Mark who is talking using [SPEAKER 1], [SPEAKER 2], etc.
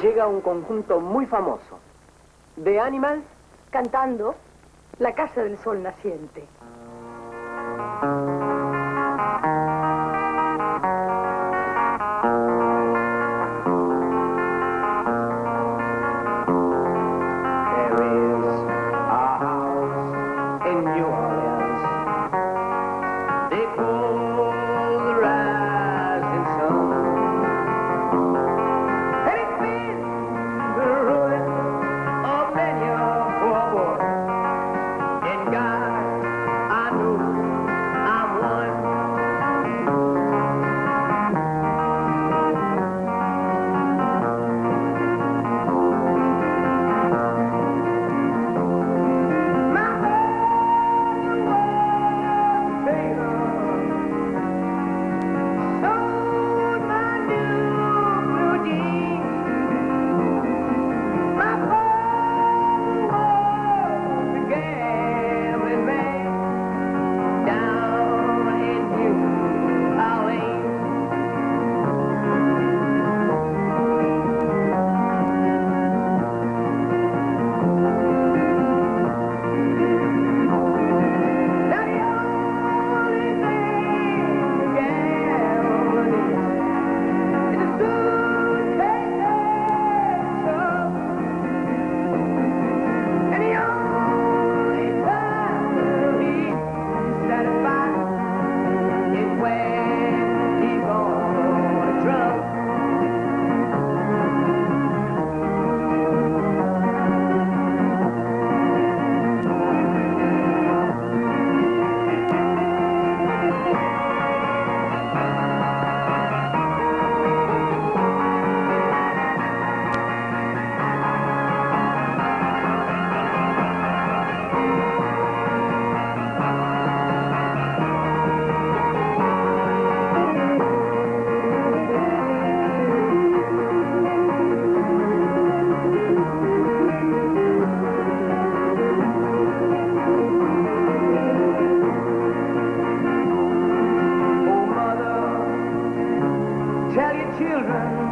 [SPEAKER 1] llega un conjunto muy famoso. The Animals
[SPEAKER 2] cantando La Casa del Sol Naciente. children.